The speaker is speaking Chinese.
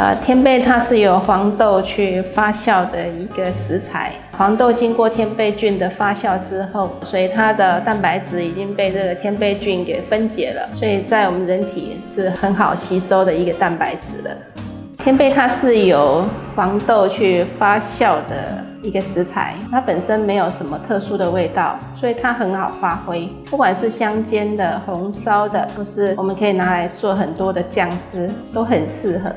呃，天贝它是由黄豆去发酵的一个食材。黄豆经过天贝菌的发酵之后，所以它的蛋白质已经被这个天贝菌给分解了。所以在我们人体是很好吸收的一个蛋白质了。天贝它是由黄豆去发酵的一个食材，它本身没有什么特殊的味道，所以它很好发挥。不管是香煎的、红烧的，或是我们可以拿来做很多的酱汁，都很适合。